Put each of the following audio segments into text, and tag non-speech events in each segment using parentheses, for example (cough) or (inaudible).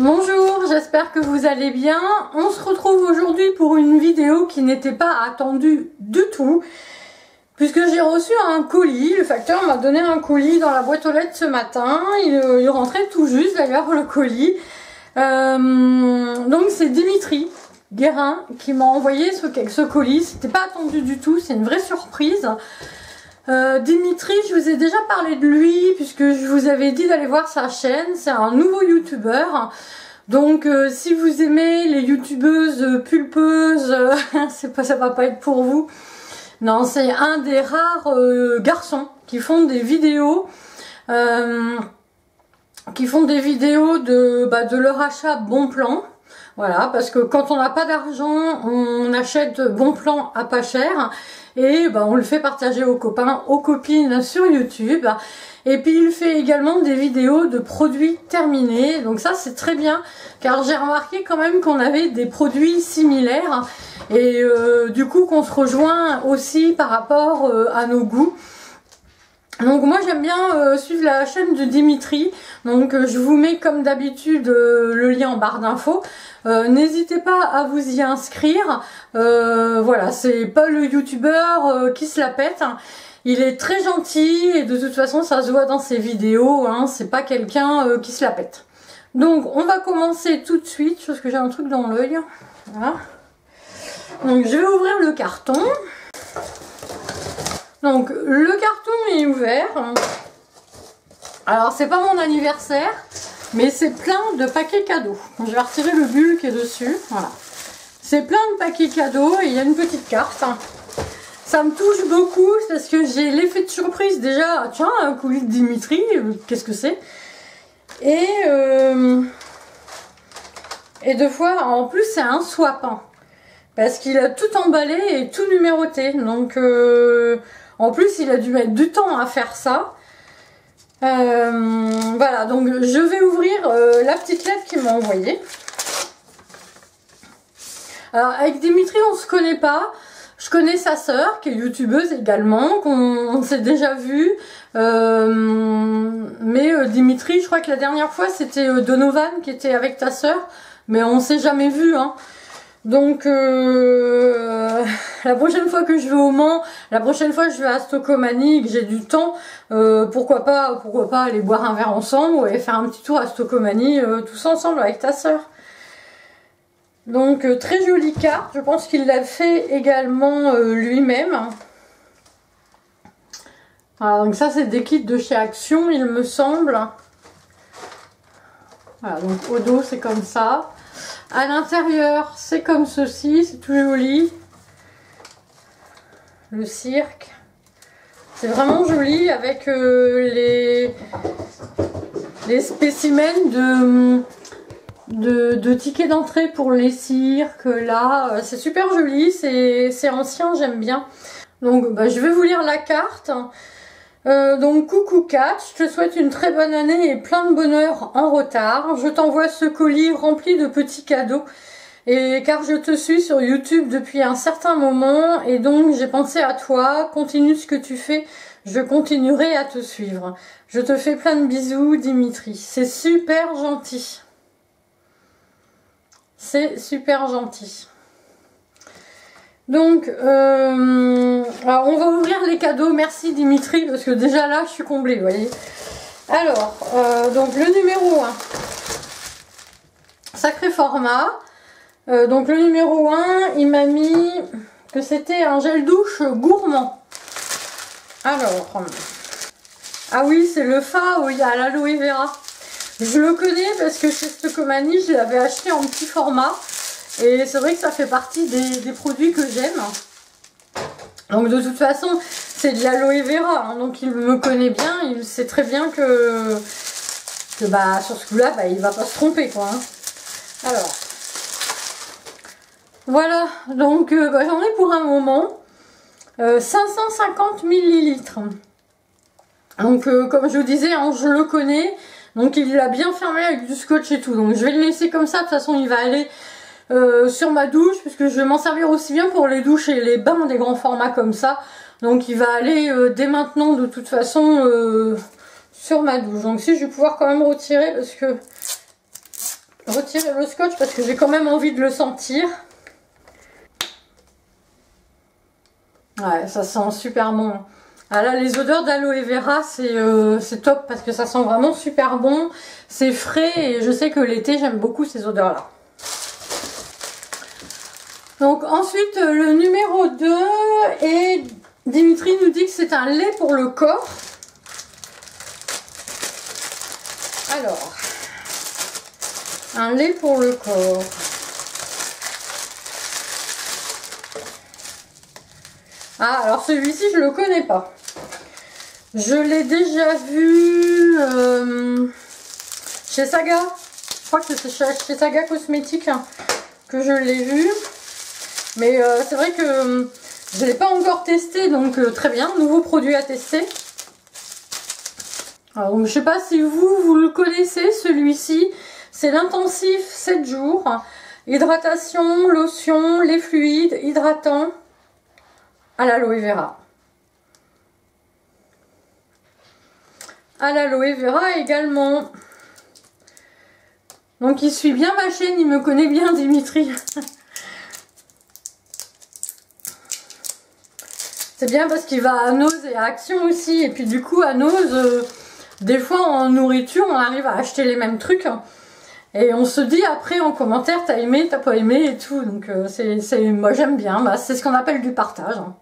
Bonjour, j'espère que vous allez bien. On se retrouve aujourd'hui pour une vidéo qui n'était pas attendue du tout. Puisque j'ai reçu un colis, le facteur m'a donné un colis dans la boîte aux lettres ce matin. Il, rentrait tout juste d'ailleurs le colis. Euh, donc c'est Dimitri Guérin qui m'a envoyé ce, ce colis. C'était pas attendu du tout, c'est une vraie surprise. Euh, Dimitri, je vous ai déjà parlé de lui puisque je vous avais dit d'aller voir sa chaîne. C'est un nouveau youtubeur. Donc euh, si vous aimez les youtubeuses pulpeuses, (laughs) c'est pas, ça va pas être pour vous. Non, c'est un des rares euh, garçons qui font des vidéos qui font des vidéos de, bah, de leur achat bon plan. Voilà, parce que quand on n'a pas d'argent, on achète bon plan à pas cher et bah, on le fait partager aux copains, aux copines sur YouTube. Et puis il fait également des vidéos de produits terminés. Donc ça c'est très bien car j'ai remarqué quand même qu'on avait des produits similaires et euh, du coup qu'on se rejoint aussi par rapport euh, à nos goûts. Donc moi j'aime bien euh, suivre la chaîne de Dimitri, donc euh, je vous mets comme d'habitude euh, le lien en barre d'infos. N'hésitez pas à vous y inscrire, voilà c'est pas le youtubeur qui se la pète, il est très gentil et de toute façon ça se voit dans ses vidéos, hein, c'est pas quelqu'un qui se la pète. Donc on va commencer tout de suite, parce que j'ai un truc dans l'œil, voilà. Donc je vais ouvrir le carton. Donc le carton est ouvert. Alors c'est pas mon anniversaire, mais c'est plein de paquets cadeaux. Je vais retirer le bulle qui est dessus. Voilà. C'est plein de paquets cadeaux et il y a une petite carte. Ça me touche beaucoup parce que j'ai l'effet de surprise déjà. Tiens, un colis de Dimitri, qu'est-ce que c'est? Et euh, et deux fois, en plus c'est un swap. Hein. parce qu'il a tout emballé et tout numéroté. Donc euh, en plus, il a dû mettre du temps à faire ça. Euh, voilà, donc je vais ouvrir euh, la petite lettre qu'il m'a envoyée. Alors, avec Dimitri, on se connaît pas. Je connais sa sœur, qui est youtubeuse également, qu'on s'est déjà vu. Euh, mais Dimitri, je crois que la dernière fois, c'était Donovan qui était avec ta sœur. Mais on s'est jamais vu, hein. Donc euh, la prochaine fois que je vais au Mans, la prochaine fois que je vais à Stocomanie, que j'ai du temps, euh, pourquoi pas, pourquoi pas aller boire un verre ensemble et faire un petit tour à Stocomanie euh, tous ensemble avec ta sœur. Donc très jolie carte, je pense qu'il l'a fait également lui-même. Voilà, donc ça c'est des kits de chez Action, il me semble. Voilà, donc au dos c'est comme ça. À l'intérieur, c'est comme ceci, c'est tout joli. Le cirque. C'est vraiment joli avec euh, les, les spécimens de, de, tickets d'entrée pour les cirques. Là, euh, c'est super joli, c'est ancien, j'aime bien. Donc, bah, je vais vous lire la carte. Euh, donc coucou Kat, je te souhaite une très bonne année et plein de bonheur en retard. Je t'envoie ce colis rempli de petits cadeaux. Et car je te suis sur YouTube depuis un certain moment et donc j'ai pensé à toi, continue ce que tu fais, je continuerai à te suivre. Je te fais plein de bisous Dimitri, c'est super gentil. C'est super gentil. Donc, euh, on va ouvrir les cadeaux. Merci Dimitri, parce que déjà là, je suis comblée, vous voyez. Alors, euh, donc le numéro 1. Sacré format. Euh, donc le numéro 1, il m'a mis que c'était un gel douche gourmand. Alors, ah oui, c'est le Fa où il y a l'aloe vera. Je le connais parce que chez Stocomanie, je l'avais acheté en petit format. Et c'est vrai que ça fait partie des, produits que j'aime. Donc de toute façon, c'est de l'aloe vera. Hein. donc il me connaît bien, il sait très bien que, que bah, sur ce coup-là, bah, il va pas se tromper. quoi. Hein. Alors, voilà. Donc euh, bah, j'en ai pour un moment. 550 euh, millilitres. Donc euh, comme je vous disais, hein, je le connais. Donc il l'a bien fermé avec du scotch et tout. Donc je vais le laisser comme ça. De toute façon, il va aller euh, sur ma douche puisque je vais m'en servir aussi bien pour les douches et les bains des grands formats comme ça. Donc il va aller euh, dès maintenant de toute façon euh, sur ma douche. Donc si je vais pouvoir quand même retirer parce que retirer le scotch parce que j'ai quand même envie de le sentir. Ouais, ça sent super bon. Ah là, les odeurs d'aloe vera, euh, c'est top parce que ça sent vraiment super bon. C'est frais et je sais que l'été, j'aime beaucoup ces odeurs-là. Donc ensuite, le numéro 2, et Dimitri nous dit que c'est un lait pour le corps. Alors, un lait pour le corps. Ah, alors celui-ci, je le connais pas. Je l'ai déjà vu euh, chez Saga. Je crois que c'est chez Saga Cosmétique hein, que je l'ai vu. Mais euh, c'est vrai que euh, je ne l'ai pas encore testé, donc très bien. Nouveau produit à tester. Alors, je ne sais pas si vous, vous le connaissez, celui-ci. C'est l'intensif 7 jours. Hydratation, lotion, les fluides, hydratant à l'aloe vera. À l'aloe vera également. Donc il suit bien ma chaîne, il me connaît bien Dimitri. (laughs) C'est bien parce qu'il va à Nose et à Action aussi. Et puis du coup à Nose, euh, des fois en nourriture, on arrive à acheter les mêmes trucs. Et on se dit après en commentaire, t'as aimé, t'as pas aimé et tout. Donc euh, c'est, moi j'aime bien. Bah, c'est ce qu'on appelle du partage. Hein.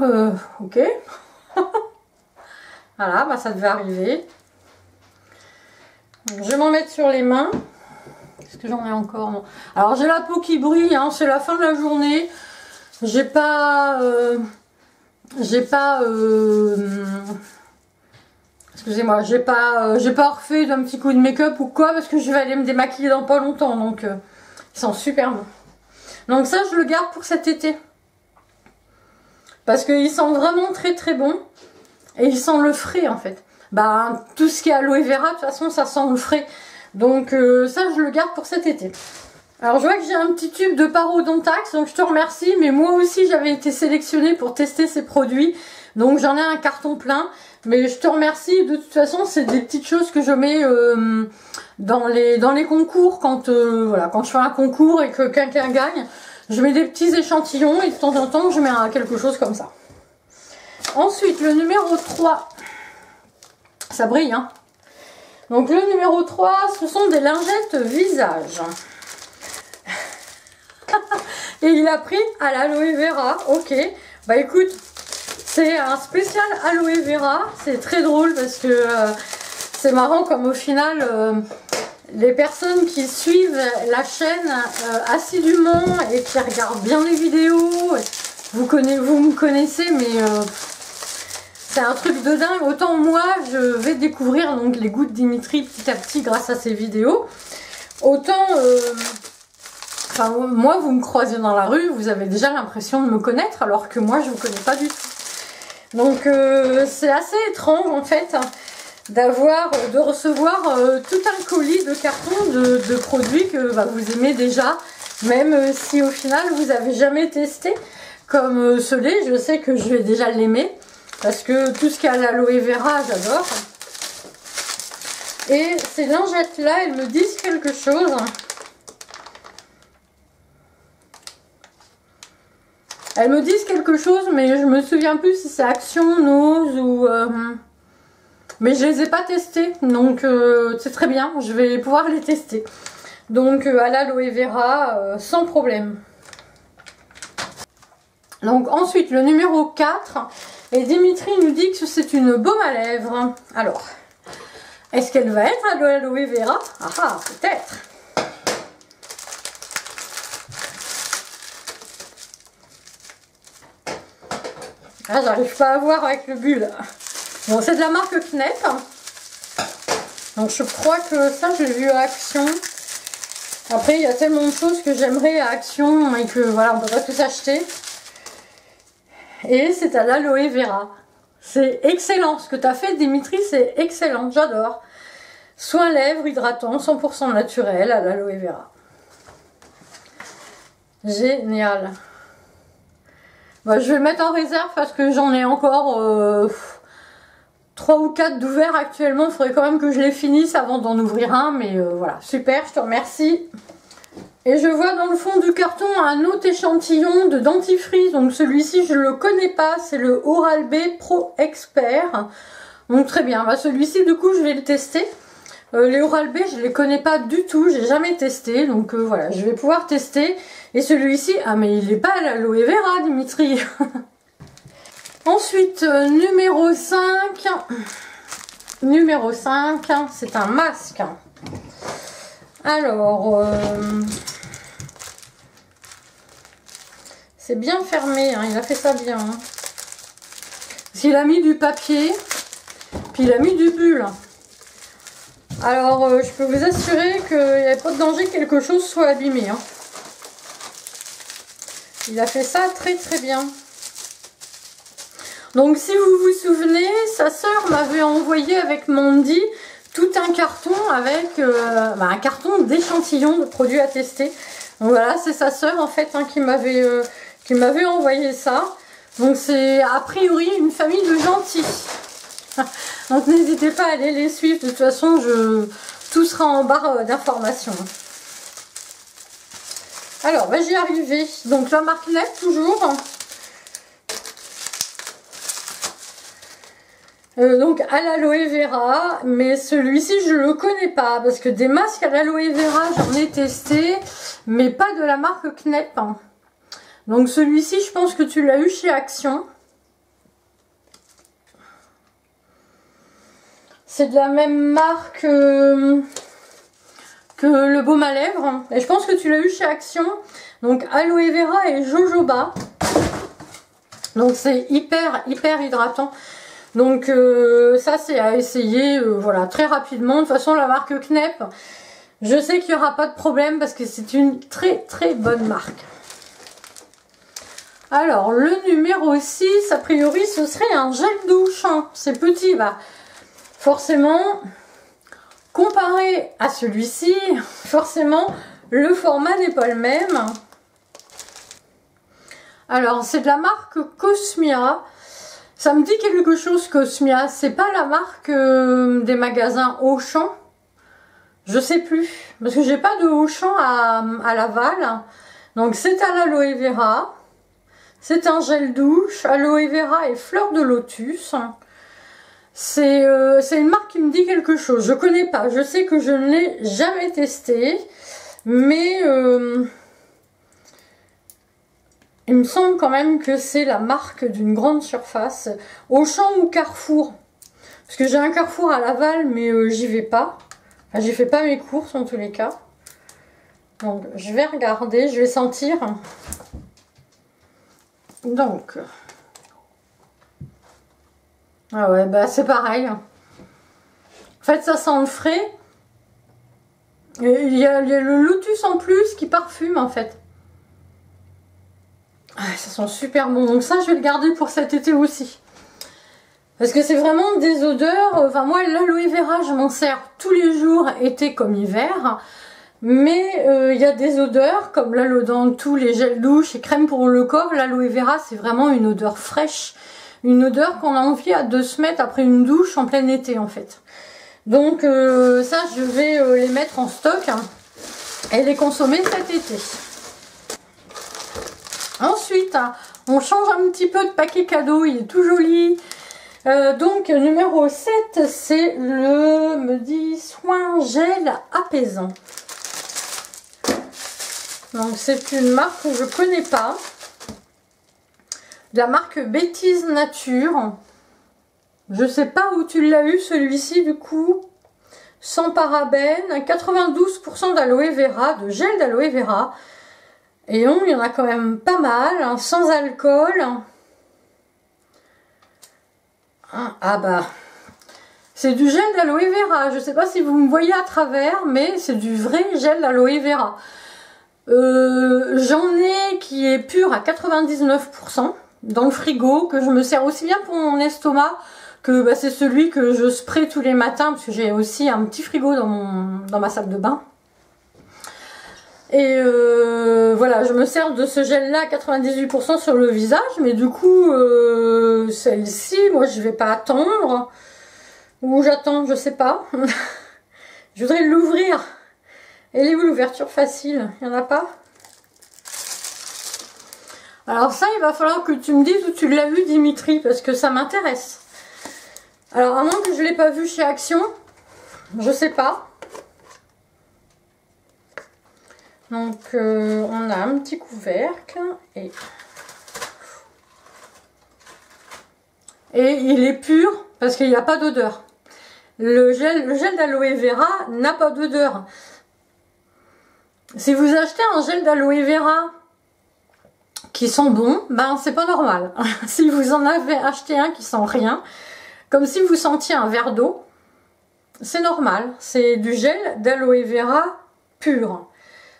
Euh, ok. (laughs) voilà, bah ça devait arriver. je vais m'en mettre sur les mains. Est-ce que j'en ai encore Alors j'ai la peau qui brille, hein, c'est la fin de la journée. J'ai pas... Euh, j'ai pas... Euh, excusez-moi, j'ai pas, euh, j'ai pas refait d'un petit coup de make-up ou quoi parce que je vais aller me démaquiller dans pas longtemps. Donc ils sont super bons. Donc ça je le garde pour cet été. Parce qu'il sent vraiment très très bon. Et il sent le frais en fait. Bah tout ce qui est aloe vera, de toute façon ça sent le frais. Donc euh, ça je le garde pour cet été. Alors je vois que j'ai un petit tube de parodontax, donc je te remercie. Mais moi aussi j'avais été sélectionnée pour tester ces produits. Donc j'en ai un carton plein. Mais je te remercie. De toute façon c'est des petites choses que je mets euh, dans, les, concours. Quand, euh, quand je fais un concours et que quelqu'un gagne. Je mets des petits échantillons et de temps en temps je mets quelque chose comme ça. Ensuite, le numéro 3. Ça brille, hein Donc le numéro 3, ce sont des lingettes visage. (laughs) et il a pris à l'aloe vera. Ok. Bah écoute, c'est un spécial aloe vera. C'est très drôle parce que euh, c'est marrant comme au final... Euh, les personnes qui suivent la chaîne euh, assidûment et qui regardent bien les vidéos, vous, connaissez, vous me connaissez, mais c'est un truc de dingue. Autant moi, je vais découvrir donc les goûts de Dimitri petit à petit grâce à ces vidéos. Autant, enfin moi, vous me croisez dans la rue, vous avez déjà l'impression de me connaître, alors que moi, je ne vous connais pas du tout. Donc c'est assez étrange en fait d'avoir, de recevoir euh, tout un colis de carton de, produits que bah, vous aimez déjà, même euh, si au final vous avez jamais testé. Comme euh, ce lait, je sais que je vais déjà l'aimer, parce que tout ce qui a l'aloe vera, j'adore. Et ces lingettes-là, elles me disent quelque chose. Elles me disent quelque chose, mais je me souviens plus si c'est Action, Nose ou... Mais je les ai pas testés, donc euh, c'est très bien, je vais pouvoir les tester. Donc euh, à l'aloe vera, euh, sans problème. Donc ensuite, le numéro 4, et Dimitri nous dit que c'est une baume à lèvres. Alors, est-ce qu'elle va être à l'aloe vera? Ah ah, peut-être Ah, j'arrive pas à voir avec le bulle. Bon, c'est de la marque Knep. Donc je crois que ça, je l'ai vu à Action. Après, il y a tellement de choses que j'aimerais à Action et que voilà, on peut pas tout acheter. Et c'est à l'aloe vera. C'est excellent. Ce que tu as fait, Dimitri, c'est excellent. J'adore. Soin lèvres hydratant, 100% naturel à l'aloe vera. Génial. Bah, je vais le mettre en réserve parce que j'en ai encore... Euh, 3 ou 4 d'ouverts actuellement. Il faudrait quand même que je les finisse avant d'en ouvrir un. Mais euh, voilà, super, je te remercie. Et je vois dans le fond du carton un autre échantillon de dentifrice. Donc celui-ci, je ne le connais pas. C'est le Oral-B Pro Expert. Donc très bien. Bah, celui-ci, du coup, je vais le tester. Euh, les Oral-B, je les connais pas du tout. J'ai jamais testé. Donc euh, voilà, je vais pouvoir tester. Et celui-ci, ah mais il n'est pas à l'aloe vera, Dimitri. (laughs) Ensuite, euh, numéro 5. Numéro 5, c'est un masque. Alors, c'est bien fermé, hein, il a fait ça bien. Hein. Il a mis du papier, puis il a mis du bulle. Alors, euh, je peux vous assurer qu'il n'y avait pas de danger que quelque chose soit abîmé. Hein. Il a fait ça très très bien. Donc, si vous vous souvenez, sa sœur m'avait envoyé avec Mandy tout un carton avec euh, bah, un carton d'échantillons de produits à tester. Donc voilà, c'est sa sœur en fait hein, qui m'avait euh, qui m'avait envoyé ça. Donc c'est a priori une famille de gentils. (laughs) Donc n'hésitez pas à aller les suivre. De toute façon, tout sera en barre euh, d'informations. Alors, ben, j'y arrivé. Donc la marque Net toujours. Euh, donc à l'aloe vera, mais celui-ci je le connais pas parce que des masques à l'aloe vera j'en ai testé, mais pas de la marque Knep. Donc celui-ci, je pense que tu l'as eu chez Action. C'est de la même marque euh, que le baume à lèvres. Et je pense que tu l'as eu chez Action. Donc aloe vera et jojoba. Donc c'est hyper, hyper hydratant. Donc euh, ça c'est à essayer euh, voilà, très rapidement. De toute façon la marque Knep, je sais qu'il n'y aura pas de problème parce que c'est une très très bonne marque. Alors, le numéro 6, a priori, ce serait un gel douche. Hein. C'est petit, bah, forcément, comparé à celui-ci, forcément, le format n'est pas le même. Alors, c'est de la marque Cosmia. Ça me dit quelque chose, Cosmia. C'est pas la marque euh, des magasins Auchan. Je sais plus. Parce que j'ai pas de Auchan à, à Laval. Donc, c'est à l'aloe vera. C'est un gel douche, aloe vera et fleur de lotus. Euh, c'est une marque qui me dit quelque chose. Je connais pas. Je sais que je ne l'ai jamais testé. Mais euh, il me semble quand même que c'est la marque d'une grande surface. Auchan ou Carrefour. Parce que j'ai un Carrefour à Laval, mais euh, j'y vais pas. J'y fais pas mes courses en tous les cas. Donc je vais regarder, je vais sentir. Donc. Ah ouais, bah c'est pareil. En fait, ça sent le frais. Il y, a, le lotus en plus qui parfume en fait. Ah, ça sent super bon. Donc ça, je vais le garder pour cet été aussi. Parce que c'est vraiment des odeurs. Enfin, moi, l'aloe vera, je m'en sers tous les jours, été comme hiver. Mais euh, il y a des odeurs, comme là dans tous les gels douche et crème pour le corps, l'aloe vera c'est vraiment une odeur fraîche. Une odeur qu'on a envie de se mettre après une douche en plein été en fait. Donc euh, ça je vais euh, les mettre en stock et les consommer cet été. Ensuite, on change un petit peu de paquet cadeau, il est tout joli. donc numéro 7, c'est le me dit soin gel apaisant. Donc c'est une marque que je connais pas. La marque Bêtise Nature. Je sais pas où tu l'as eu celui-ci du coup. Sans parabènes, 92% d'aloe vera, de gel d'aloe vera. Et on, il y en a quand même pas mal, hein, sans alcool. Ah, ah bah, c'est du gel d'aloe vera. Je sais pas si vous me voyez à travers, mais c'est du vrai gel d'aloe vera. Euh, j'en ai qui est pur à 99% dans le frigo, que je me sers aussi bien pour mon estomac que bah, c'est celui que je spray tous les matins parce que j'ai aussi un petit frigo dans, dans ma salle de bain. Et euh, voilà, je me sers de ce gel là 98% sur le visage, mais du coup, euh, celle-ci, moi je vais pas attendre. Ou j'attends, je sais pas. (laughs) je voudrais l'ouvrir. Elle est où l'ouverture facile? Il n'y en a pas? Alors ça, il va falloir que tu me dises où tu l'as vu Dimitri, parce que ça m'intéresse. Alors, à moins que je ne l'ai pas vu chez Action, je sais pas. Donc, euh, on a un petit couvercle et... Et il est pur parce qu'il n'y a pas d'odeur. Le gel, le gel d'aloe vera n'a pas d'odeur. Si vous achetez un gel d'aloe vera qui sent bon, ben c'est pas normal. (laughs) si vous en avez acheté un qui sent rien, comme si vous sentiez un verre d'eau, c'est normal. C'est du gel d'aloe vera pur.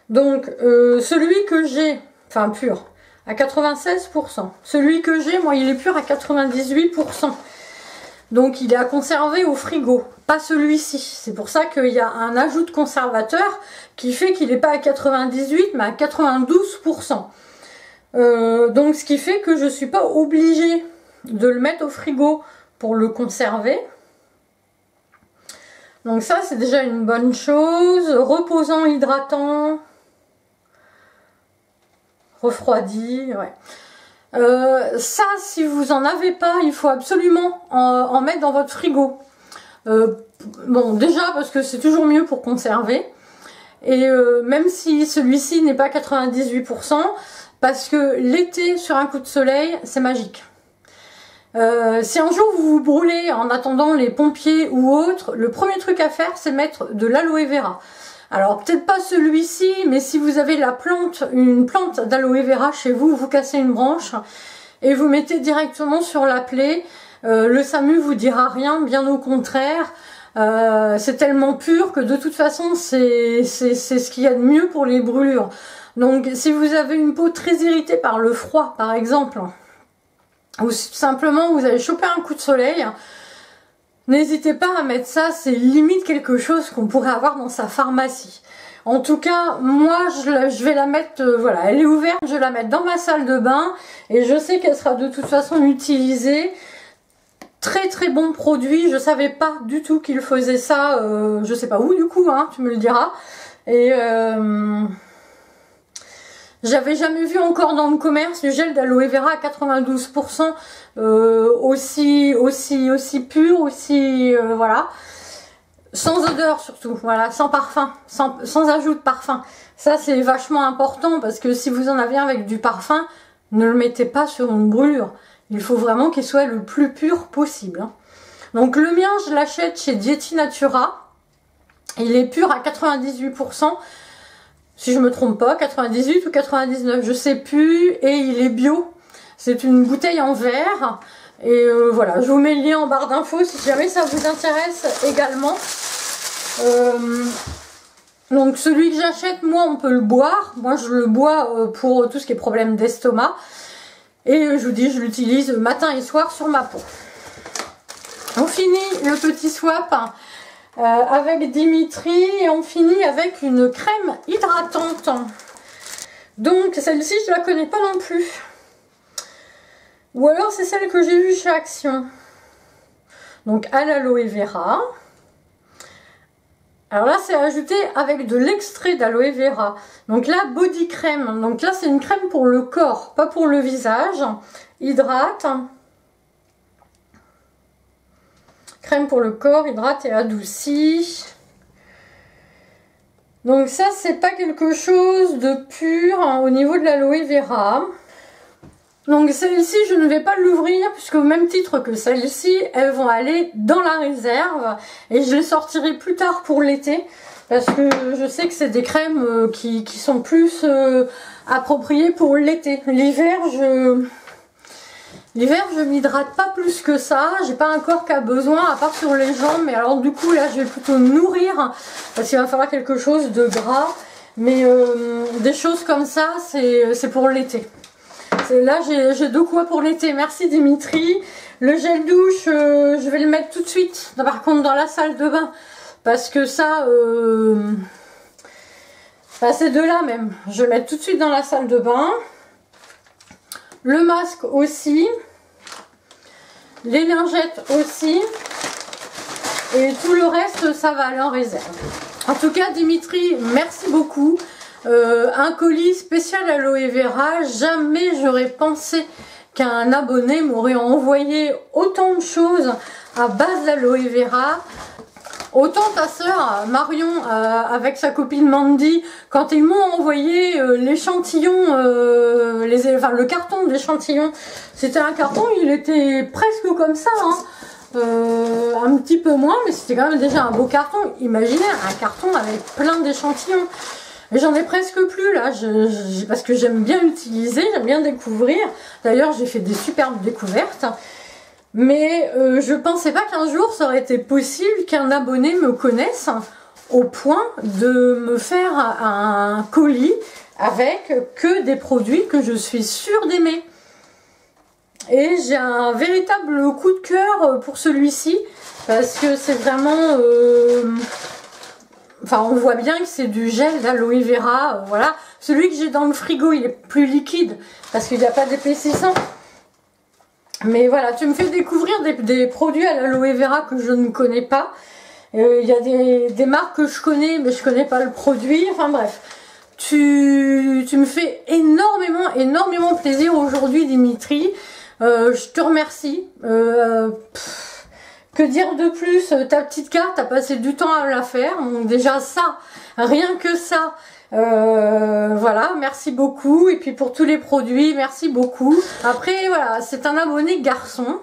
Donc euh, celui que j'ai, enfin pur, à 96%. Celui que j'ai, moi, il est pur à 98%. Donc il est à conserver au frigo, pas celui-ci. C'est pour ça qu'il y a un ajout de conservateur qui fait qu'il n'est pas à 98 mais à 92%. Euh, donc ce qui fait que je ne suis pas obligée de le mettre au frigo pour le conserver. Donc ça c'est déjà une bonne chose. Reposant, hydratant, refroidi, ouais. Euh, ça, si vous en avez pas, il faut absolument en, mettre dans votre frigo. Euh, bon, déjà parce que c'est toujours mieux pour conserver. Et même si celui-ci n'est pas 98%, parce que l'été sur un coup de soleil, c'est magique. si un jour vous vous brûlez en attendant les pompiers ou autres, le premier truc à faire, c'est mettre de l'aloe vera. Alors peut-être pas celui-ci, mais si vous avez la plante, une plante d'aloe vera chez vous, vous cassez une branche et vous mettez directement sur la plaie. Euh, le SAMU vous dira rien, bien au contraire. Euh, c'est tellement pur que de toute façon c'est ce qu'il y a de mieux pour les brûlures. Donc si vous avez une peau très irritée par le froid par exemple, ou simplement vous avez chopé un coup de soleil, N'hésitez pas à mettre ça, c'est limite quelque chose qu'on pourrait avoir dans sa pharmacie. En tout cas, moi, je, vais la mettre, euh, voilà, elle est ouverte, je la mettre dans ma salle de bain et je sais qu'elle sera de toute façon utilisée. Très très bon produit, je savais pas du tout qu'il faisait ça, euh, je sais pas où du coup, hein, tu me le diras. Et euh, j'avais jamais vu encore dans le commerce du gel d'aloe vera à 92% euh, aussi aussi aussi pur, aussi euh, voilà, sans odeur surtout, voilà, sans parfum, sans, sans ajout de parfum. Ça c'est vachement important parce que si vous en avez un avec du parfum, ne le mettez pas sur une brûlure. Il faut vraiment qu'il soit le plus pur possible. Hein. Donc le mien, je l'achète chez Dieti Natura. Il est pur à 98% si je me trompe pas, 98 ou 99, je sais plus, et il est bio. C'est une bouteille en verre. Et euh, voilà, je vous mets le lien en barre d'infos si jamais ça vous intéresse également. Euh, donc celui que j'achète, moi on peut le boire. Moi je le bois euh, pour tout ce qui est problème d'estomac. Et je vous dis, je l'utilise matin et soir sur ma peau. On finit le petit swap euh, avec Dimitri et on finit avec une crème hydratante. Donc celle-ci je la connais pas non plus. Ou alors c'est celle que j'ai vue chez Action. Donc à l'aloe vera. Alors là c'est ajouté avec de l'extrait d'aloe vera. Donc là body crème. Donc là c'est une crème pour le corps, pas pour le visage. Hydrate. Crème pour le corps, hydrate et adouci. Donc ça, c'est pas quelque chose de pur hein, au niveau de l'aloe vera. Donc celle-ci, je ne vais pas l'ouvrir puisque au même titre que celle-ci, elles vont aller dans la réserve et je les sortirai plus tard pour l'été parce que je sais que c'est des crèmes euh, qui, sont plus euh, appropriées pour l'été. L'hiver, je L'hiver, je m'hydrate pas plus que ça. J'ai pas un corps qui a besoin, à part sur les jambes. Mais alors, du coup, là, je vais plutôt nourrir. Parce qu'il va falloir quelque chose de gras. Mais euh, des choses comme ça, c'est pour l'été. Là, j'ai de quoi pour l'été. Merci Dimitri. Le gel douche, euh, je vais le mettre tout de suite. Par contre, dans la salle de bain. Parce que ça... Euh, bah, ces deux-là même. Je vais mettre tout de suite dans la salle de bain. Le masque aussi. Les lingettes aussi. Et tout le reste, ça va aller en réserve. En tout cas, Dimitri, merci beaucoup. Euh, un colis spécial aloe vera, jamais j'aurais pensé qu'un abonné m'aurait envoyé autant de choses à base d'aloe vera. Autant ta sœur Marion euh, avec sa copine Mandy, quand ils m'ont envoyé euh, l'échantillon, enfin le carton d'échantillon, c'était un carton, il était presque comme ça, hein. un petit peu moins, mais c'était quand même déjà un beau carton. Imaginez un carton avec plein d'échantillons. J'en ai presque plus là, parce que j'aime bien utiliser, j'aime bien découvrir. D'ailleurs, j'ai fait des superbes découvertes. Mais euh, je pensais pas qu'un jour ça aurait été possible qu'un abonné me connaisse au point de me faire un colis avec que des produits que je suis sûre d'aimer. Et j'ai un véritable coup de cœur pour celui-ci parce que c'est vraiment... Euh, enfin, on voit bien que c'est du gel d'aloe vera, euh, voilà. Celui que j'ai dans le frigo, il est plus liquide parce qu'il n'y a pas d'épaississant. Mais voilà, tu me fais découvrir des, produits à l'aloe vera que je ne connais pas. Euh, il y a des, marques que je connais, mais je connais pas le produit. Enfin bref, tu, me fais énormément, énormément plaisir aujourd'hui, Dimitri. Euh, je te remercie. Euh, que dire de plus Ta petite carte, t'as passé du temps à la faire. Donc déjà ça, rien que ça, euh, voilà, merci beaucoup. Et puis pour tous les produits, merci beaucoup. Après, voilà, c'est un abonné garçon.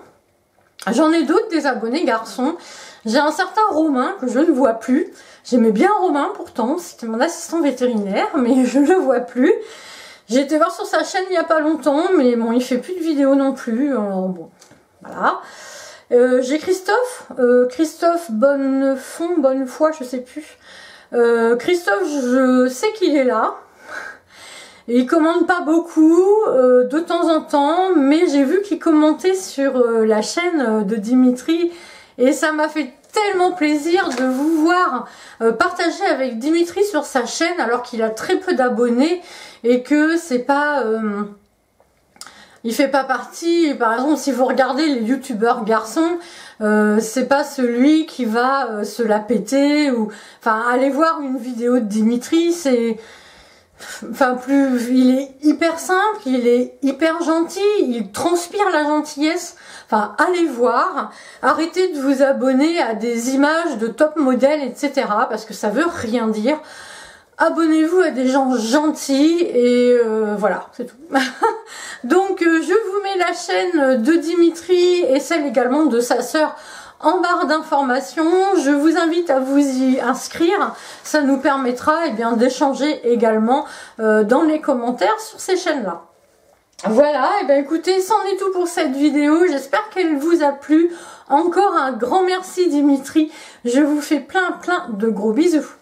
J'en ai d'autres des abonnés garçons. J'ai un certain Romain que je ne vois plus. J'aimais bien Romain pourtant, c'était mon assistant vétérinaire, mais (laughs) je ne le vois plus. J'ai été voir sur sa chaîne il n'y a pas longtemps, mais bon, il fait plus de vidéos non plus. Alors bon, voilà. Euh, j'ai Christophe, euh, Christophe Bonnefond, Bonnefoy, je sais plus. Euh, Christophe, je sais qu'il est là. Il commente pas beaucoup, euh, de temps en temps, mais j'ai vu qu'il commentait sur la chaîne de Dimitri et ça m'a fait tellement plaisir de vous voir partager avec Dimitri sur sa chaîne alors qu'il a très peu d'abonnés et que c'est pas il fait pas partie, par exemple, si vous regardez les youtubeurs garçons, euh, c'est pas celui qui va euh, se la péter ou, enfin, allez voir une vidéo de Dimitri, c'est, enfin, plus, il est hyper simple, il est hyper gentil, il transpire la gentillesse. Enfin, allez voir, arrêtez de vous abonner à des images de top modèles, etc. parce que ça veut rien dire abonnez-vous à des gens gentils et euh, voilà, c'est tout (laughs) euh, je vous mets la de Dimitri et celle également de sa sœur en barre d'informations. Je vous invite à vous y inscrire. Ça nous permettra eh bien d'échanger également euh, dans les commentaires sur ces chaînes-là. Voilà, et eh bien écoutez, c'en est tout pour cette vidéo. J'espère qu'elle vous a plu. Encore un grand merci Dimitri. Je vous fais plein plein de gros bisous.